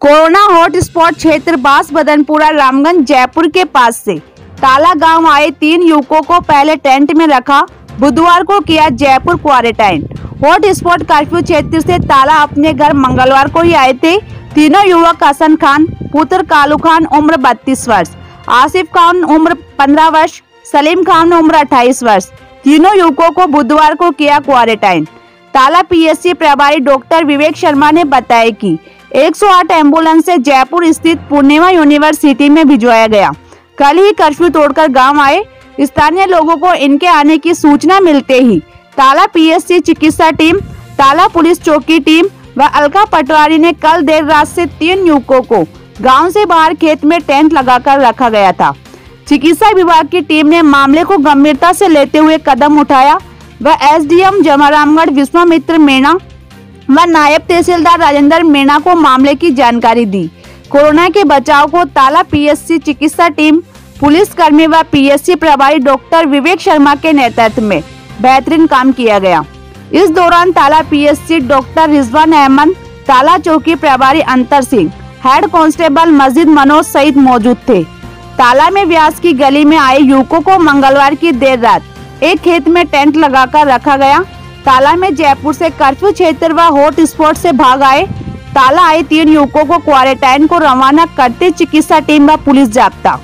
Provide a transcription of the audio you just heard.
Corona hotspot क्षेत्र बास बदनपुरा, रामगंज, जयपुर के पास से। ताला गाँव आए तीन युवकों को पहले टेंट में रखा, बुधवार को किया जयपुर क्वारंटाइन। हॉटस्पॉट कर्फ्यू क्षेत्र से ताला अपने घर मंगलवार को ही आए थे। तीनों युवक हसन खान, पुत्र कालू खान उम्र बत्तीस वर्ष, आसिफ खान उम्र पंद्रह वर्ष, सलीम खान उम्र अट्ठाईस वर्ष। तीनों युवकों को बुधवार को किया क्वारंटाइन ताला पीएससी प्रभारी डॉक्टर विवेक शर्मा ने बताया कि 108 एंबुलेंस से जयपुर स्थित पूर्णिमा यूनिवर्सिटी में भिजवाया गया। कल ही कर्फ्यू तोड़कर गाँव आए। स्थानीय लोगों को इनके आने की सूचना मिलते ही ताला पीएससी चिकित्सा टीम, ताला पुलिस चौकी टीम व अलका पटवारी ने कल देर रात से तीन युवकों को गाँव से बाहर खेत में टेंट लगाकर रखा गया था। चिकित्सा विभाग की टीम ने मामले को गंभीरता से लेते हुए कदम उठाया व एसडीएम जमारामगढ़ विश्वामित्र मीणा व नायब तहसीलदार राजेंद्र मीणा को मामले की जानकारी दी। कोरोना के बचाव को ताला पीएससी चिकित्सा टीम पुलिस कर्मी व पीएससी प्रभारी डॉक्टर विवेक शर्मा के नेतृत्व में बेहतरीन काम किया गया। इस दौरान ताला पीएससी डॉक्टर रिजवान अहमद, ताला चौकी प्रभारी अंतर सिंह, हेड कांस्टेबल मस्जिद मनोज सहित मौजूद थे। ताला में व्यास की गली में आए युवकों को मंगलवार की देर रात एक खेत में टेंट लगाकर रखा गया। ताला में जयपुर से कर्फ्यू क्षेत्र व हॉट स्पॉट से भाग आए। ताला आए तीन युवकों को क्वारंटाइन को रवाना करते चिकित्सा टीम व पुलिस जाप्ता